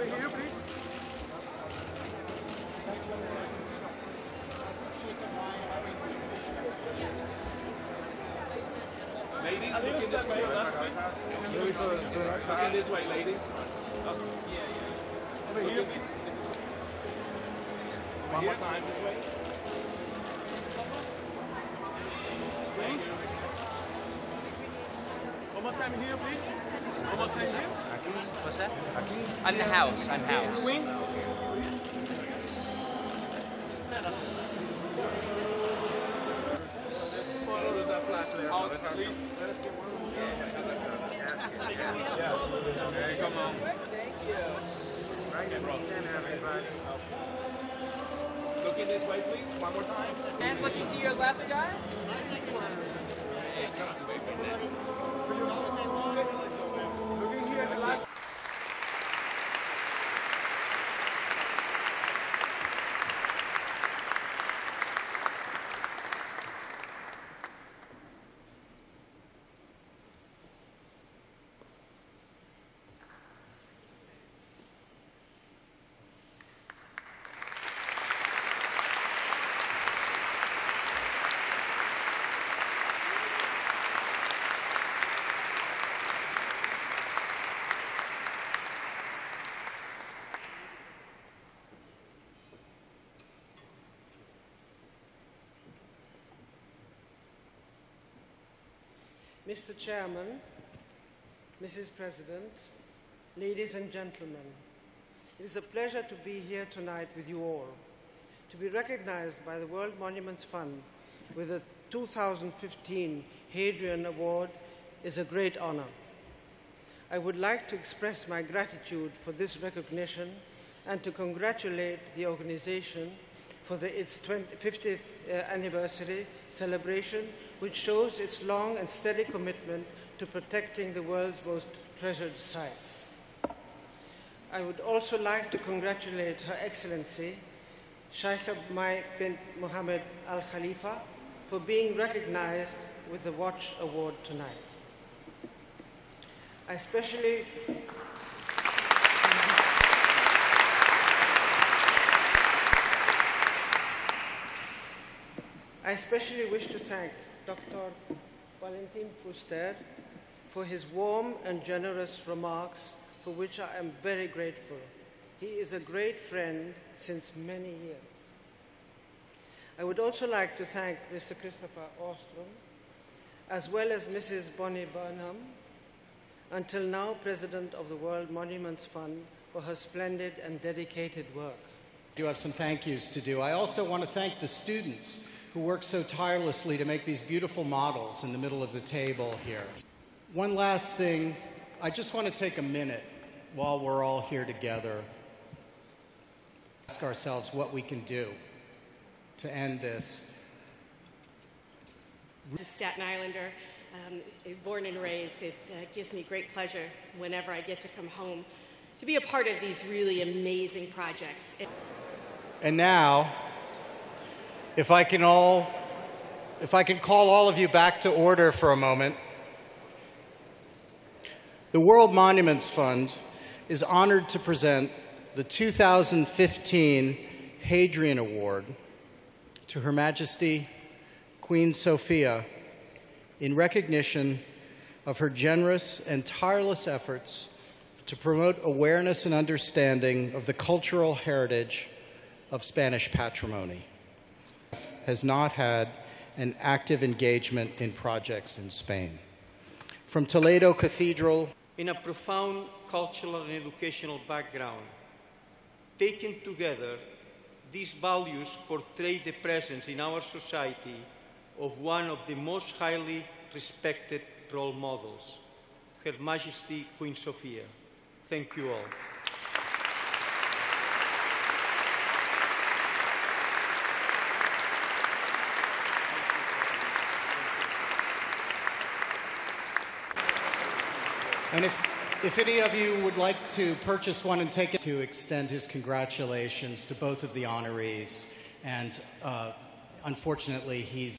over here, please. Ladies, look in this way. Look in this way, ladies. Okay. Yeah, yeah. Over here, please. One more time this way. More time here, please. One more time here. What's that? I'm the house. I'm house. Queen. Follow that flash there. House, please. Let us get one more. Hey, come on. Looking this way, please. One more time. And looking to your left, guys. Mr. Chairman, Mrs. President, ladies and gentlemen, it is a pleasure to be here tonight with you all, to be recognized by the World Monuments Fund with the 2015 Hadrian Award is a great honor. I would like to express my gratitude for this recognition and to congratulate the organization for the, its 20, 50th uh, anniversary celebration, which shows its long and steady commitment to protecting the world's most treasured sites. I would also like to congratulate Her Excellency Sheikh bin Mohammed Al Khalifa for being recognized with the Watch Award tonight. I especially I especially wish to thank Dr. Valentin Fuster for his warm and generous remarks, for which I am very grateful. He is a great friend since many years. I would also like to thank Mr. Christopher Ohrstrom, as well as Mrs. Bonnie Burnham, until now President of the World Monuments Fund, for her splendid and dedicated work. I do have some thank yous to do. I also want to thank the students who worked so tirelessly to make these beautiful models in the middle of the table here. One last thing, I just want to take a minute while we're all here together, ask ourselves what we can do to end this. As a Staten Islander, um, born and raised, it uh, gives me great pleasure whenever I get to come home to be a part of these really amazing projects. And now, if I can all, if I can call all of you back to order for a moment. The World Monuments Fund is honored to present the 2015 Hadrian Award to Her Majesty Queen Sofía in recognition of her generous and tireless efforts to promote awareness and understanding of the cultural heritage of Spanish patrimony. Has not had an active engagement in projects in Spain. From Toledo Cathedral in a profound cultural and educational background. Taken together, these values portray the presence in our society of one of the most highly respected role models, Her Majesty Queen Sofía. Thank you all. And if, if any of you would like to purchase one and take it to extend his congratulations to both of the honorees. And uh, unfortunately, he's